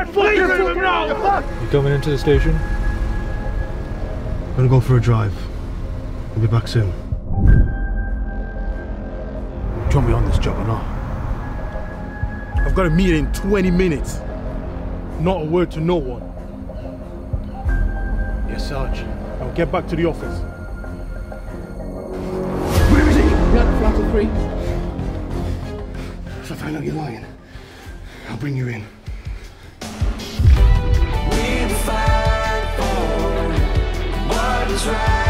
Get back! Get fucking You coming into the station? I'm gonna go for a drive. I'll be back soon. Do you want me on this job or not? I've got a meeting in 20 minutes. Not a word to no one. Yes, Sarge. I'll get back to the office. Where is he? Blood flat of three. If I find out you're lying, I'll bring you in. Right.